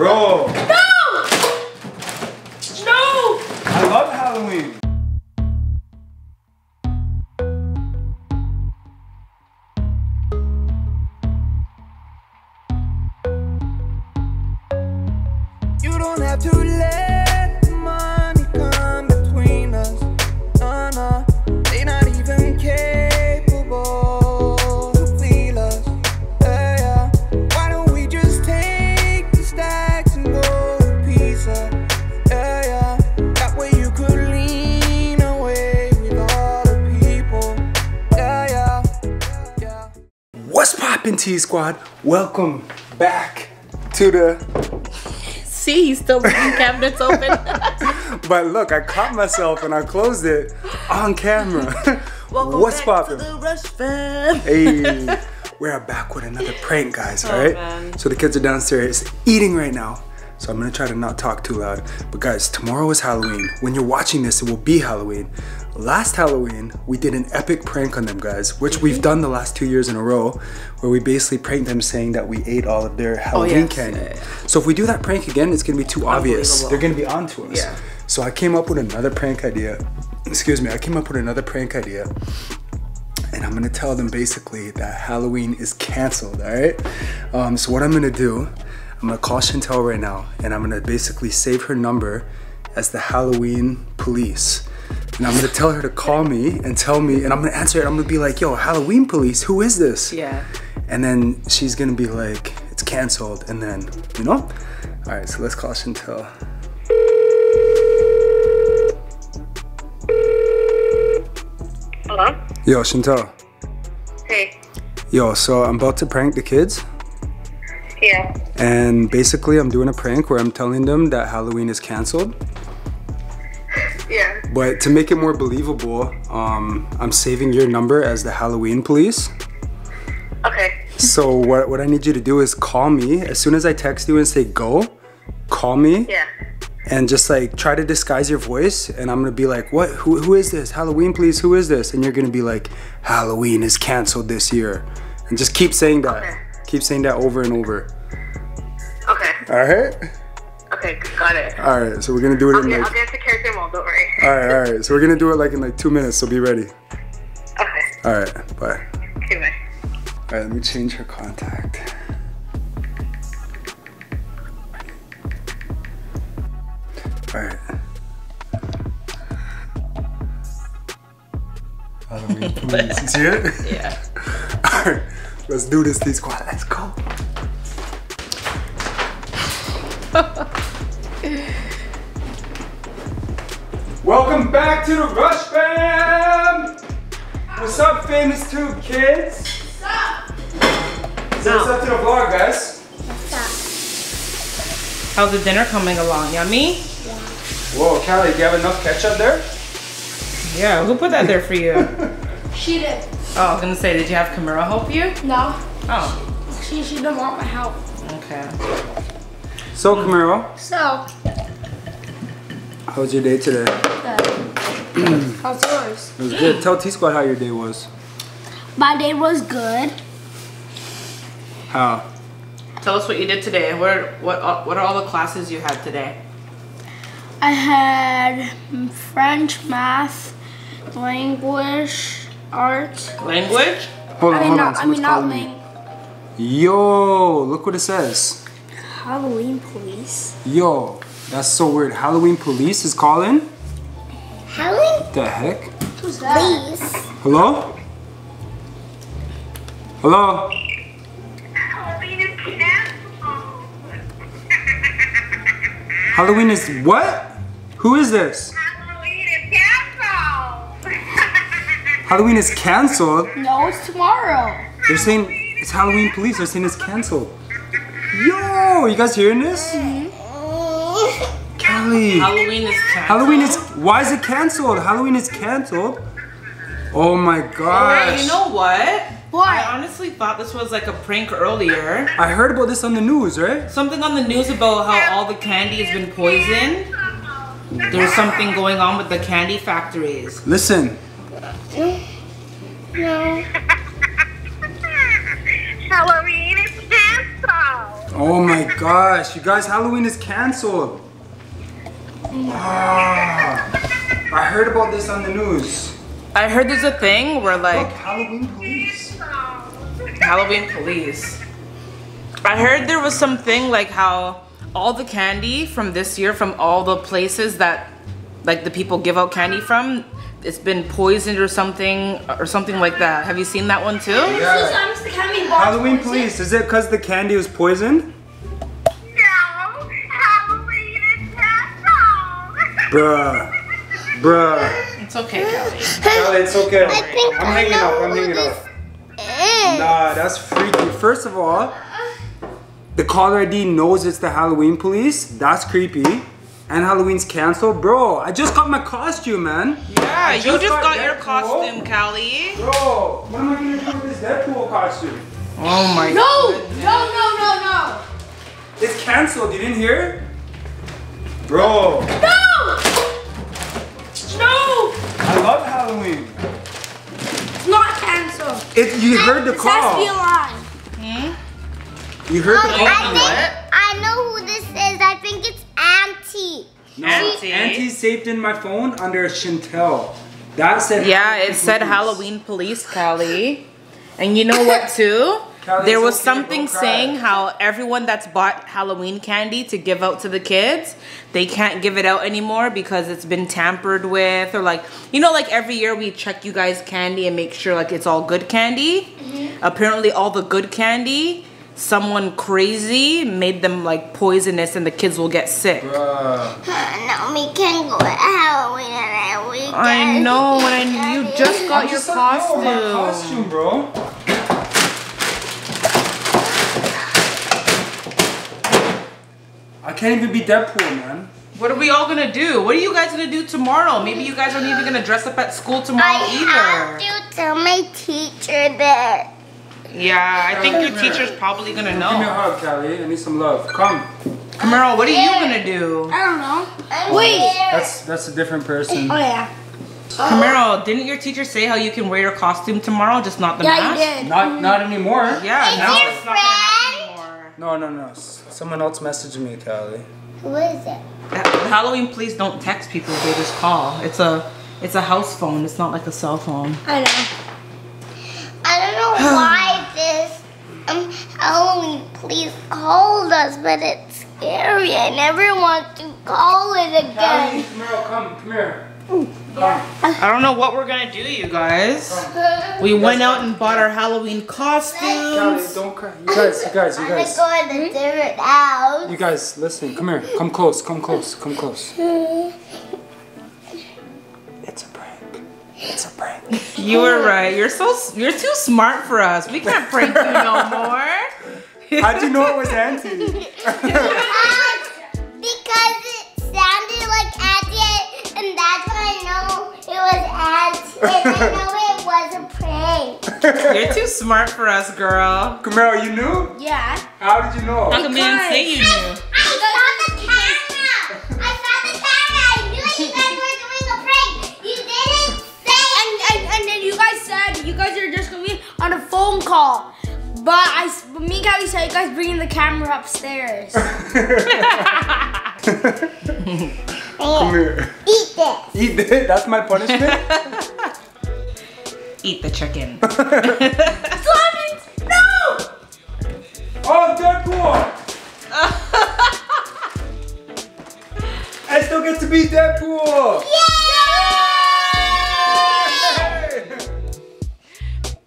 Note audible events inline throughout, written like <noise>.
Bro, Squad? Welcome back to the. <laughs> See, he's still leaving <laughs> cabinets open. <laughs> But look, I caught myself and I closed it on camera. What's poppin'? the Rush Fam. Hey, we're back with another prank, guys. Oh, All right. man. So the kids are downstairs eating right now. So I'm gonna try to not talk too loud. But guys, tomorrow is Halloween. When you're watching this, it will be Halloween. Last Halloween, we did an epic prank on them, guys, which Mm-hmm. we've done the last two years in a row, where we basically pranked them saying that we ate all of their Halloween Oh, yes. candy. Yeah, yeah. So if we do that prank again, it's gonna be too obvious. They're gonna be on to us. Yeah. So I came up with another prank idea. Excuse me, I came up with another prank idea and I'm gonna tell them basically that Halloween is canceled, all right? Um, so what I'm gonna do, I'm gonna call Chantel right now, and I'm gonna basically save her number as the Halloween police. And I'm gonna tell her to call me and tell me, and I'm gonna answer it. I'm gonna be like, "Yo, Halloween police, who is this?" Yeah. And then she's gonna be like, "It's canceled," and then, you know? All right, so let's call Chantel. Hello? Yo, Chantel. Hey. Yo, so I'm about to prank the kids. Yeah. And basically, I'm doing a prank where I'm telling them that Halloween is canceled. But to make it more believable, um, I'm saving your number as the Halloween police. Okay. So what, what I need you to do is call me as soon as I text you and say go. Call me Yeah. and just like try to disguise your voice, and I'm gonna be like, "What? Who, who is this? Halloween police? Who is this?" And you're gonna be like, "Halloween is canceled this year," and just keep saying that. Okay. Keep saying that over and over. Okay. All right. Okay. Got it. All right. So we're gonna do it I'll in get, like. I'll get to character mode. Don't worry. All right, all right. So we're gonna do it like in like two minutes. So be ready. Okay. All right, bye. Okay. Bye. All right, let me change her contact. All right. Halloween <laughs> police. You see it? Yeah. <laughs> All right, let's do this, T Squad. Let's go. Welcome back to the Rush Fam! What's up, famous tube kids? What's up? Say what's up to the vlog, guys. What's up? How's the dinner coming along? Yummy? Yeah. Whoa, Cali, do you have enough ketchup there? Yeah, who put that there for you? <laughs> She did. Oh, I was gonna say, did you have Camilla help you? No, Oh, she, she didn't want my help. okay. So, Kameiro, So, how was your day today? good. <clears throat> how's yours? It was good. Tell T Squad how your day was. My day was good. How? Tell us what you did today. What what uh, what are all the classes you had today? I had French, math, language, art. Language? Hold on, I mean, hold not, on. I mean, Someone's not calling me. Yo, look what it says. Halloween police. Yo, that's so weird. Halloween police is calling? Halloween The heck? Who's that? Police? Hello? Hello? Halloween is canceled. Halloween is what? Who is this? Halloween is canceled. Halloween is canceled. No, it's tomorrow. They're saying it's Halloween police. They're saying it's canceled. Yo, you guys hearing this? Mm-hmm. Cali. Halloween is canceled. Halloween is. Why is it canceled? Halloween is canceled. Oh my Hey, gosh. you know what? What? I honestly thought this was like a prank earlier. I heard about this on the news, right? Something on the news about how all the candy has been poisoned. There's something going on with the candy factories. Listen, <laughs> No. Halloween is canceled. Oh my gosh, you guys, Halloween is canceled. Ah, I heard about this on the news. I heard there's a thing where Look, like Halloween police. Halloween police. I heard there was something like how all the candy from this year from all the places that like the people give out candy from it's been poisoned or something or something like that. Have you seen that one too? Yeah. Sometimes the candy bar Halloween police, is it because the candy was poisoned? Bruh. Bruh. It's okay, Cali. Cali, it's okay. I think I'm I hanging know up, I'm hanging this up. is. Nah, that's freaky. First of all, the caller ID knows it's the Halloween police. That's creepy. And Halloween's canceled. Bro, I just got my costume, man. Yeah, you just just got got your costume, Cali. Bro, what am I gonna do with this Deadpool costume? Oh my god. No, no, no, no, no. It's canceled, you didn't hear? Bro, No! No! I love Halloween. It's not canceled. It, hmm? you heard the This has to be a call. lie. You heard the Oh, call. I think- I know who this is. I think it's Auntie. No, Auntie. Auntie saved in my phone under Chantel. That said Yeah, Halloween it said police. Halloween police, Cali. And you know what too? Cali, there was something saying how everyone that's bought Halloween candy to give out to the kids, they can't give it out anymore because it's been tampered with or like you know like every year we check you guys candy and make sure like it's all good candy. Mm-hmm. Apparently all the good candy someone crazy made them like poisonous and the kids will get sick. Bruh. <laughs> No, we can go to Halloween and then we I know, <laughs> and you just got your Just like, yo, costume. costume, bro. Can't even be Deadpool, man. What are we all gonna do? What are you guys gonna do tomorrow? Maybe you guys aren't even gonna dress up at school tomorrow I have either. to tell my teacher that. Yeah, I think your teacher's probably gonna know. Give me a hug, Cali. I need some love. Come. Kameiro, what are you gonna do? I don't know. I'm Wait. scared. That's that's a different person. Oh yeah. Kameiro, didn't your teacher say how you can wear your costume tomorrow, just not the Yeah, mask? you did. Not not anymore. Yeah, Is now your it's not anymore. No, no, no. S- Someone else messaged me, Cali. Who is it? Halloween, please don't text people. They just call. It's a it's a house phone. It's not like a cell phone. I know. I don't know <sighs> why this um Halloween police called us, but it's scary. I never want to call it Cali, again. Kameiro, come, come here. I don't know what we're gonna do, you guys. We went out and bought our Halloween Cali, costumes. don't cry. You guys, you guys, you I'm gonna guys. go in the different house. You guys, listen. Come here. Come close. Come close. Come close. It's a prank. It's a prank. You were right. You're so you're too smart for us. We can't prank you no more. How'd you know it was Auntie? <laughs> <laughs> it was a prank. <laughs> You're too smart for us, girl. Kameiro, you knew? Yeah. How did you know? How come you didn't say you knew? I saw the camera. I saw the camera. I knew you guys were doing a prank. You didn't say. And, and and then you guys said you guys are just gonna be on a phone call. But I, s- but me and Cali said you guys bringing the camera upstairs. <laughs> Come here. Eat this. Eat it. That's my punishment. <laughs> Eat the chicken. <laughs> no! Oh, Deadpool! <laughs> I still get to be Deadpool!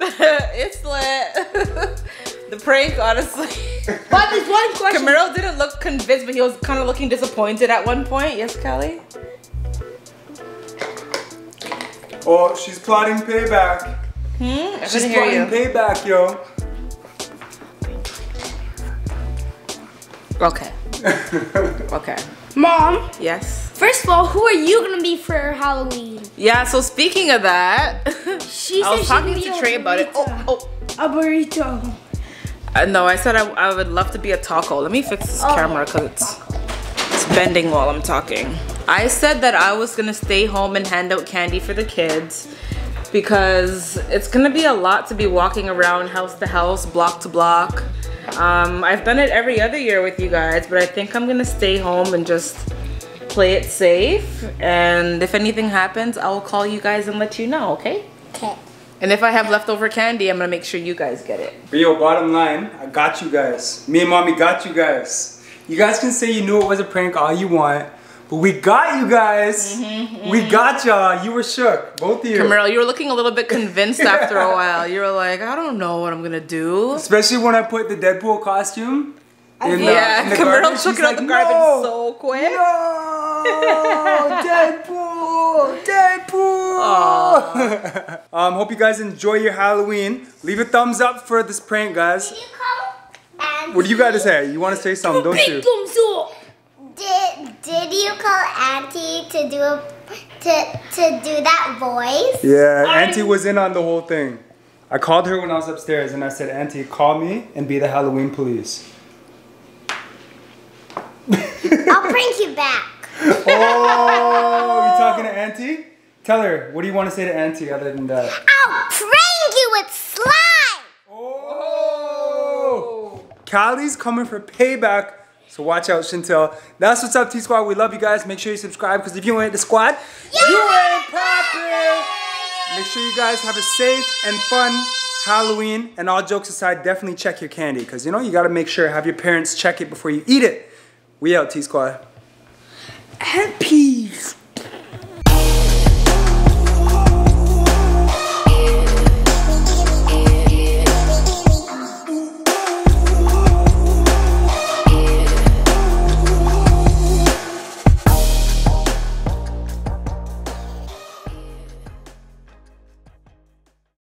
<laughs> it's lit. the prank, honestly. But there's one question. Kameiro didn't look convinced, but he was kind of looking disappointed at one point. Yes, Kelly? Oh, she's plotting payback. Hmm? I She's plotting you. payback, yo. Okay. <laughs> Okay. Mom, Yes. first of all, who are you gonna be for Halloween? Yeah, so speaking of that, She I was she's talking gonna to be Tray about it. Oh, oh. A burrito. Uh, no, I said I, I would love to be a taco. Let me fix this Oh. camera because it's, it's bending while I'm talking. I said that I was gonna stay home and hand out candy for the kids because it's gonna be a lot to be walking around house to house, block to block. Um, I've done it every other year with you guys, but I think I'm gonna stay home and just play it safe. And if anything happens, I will call you guys and let you know, okay? Okay. And if I have leftover candy, I'm gonna make sure you guys get it. But yo, bottom line, I got you guys. Me and mommy got you guys. You guys can say you knew it was a prank all you want, but we got you guys. We got y'all. You were shook, both of you. Camille, you were looking a little bit convinced after a while. You were like, I don't know what I'm gonna do. Especially when I put the Deadpool costume. In the, Yeah, in the Camille garbage. took She's it out like, the garbage "No, so quick." No, Deadpool, Deadpool. um, hope you guys enjoy your Halloween. Leave a thumbs up for this prank, guys. Did you call Auntie? What do you got to say? You want to say something, don't you? Big thumbs up. Did Did you call Auntie to do a, to to do that voice? Yeah, Auntie was in on the whole thing. I called her when I was upstairs and I said, Auntie, call me and be the Halloween police. I'll prank you back. <laughs> Oh, you talking to Auntie? Tell her, what do you want to say to Auntie other than that? I'll prank you with slime. Oh! Cali's coming for payback. So watch out, Chantel. That's what's up, T Squad. We love you guys. Make sure you subscribe because if you ain't the squad, you ain't poppin'. Make sure you guys have a safe and fun Halloween. And all jokes aside, definitely check your candy because you know you got to make sure have your parents check it before you eat it. We out, T Squad. And peace.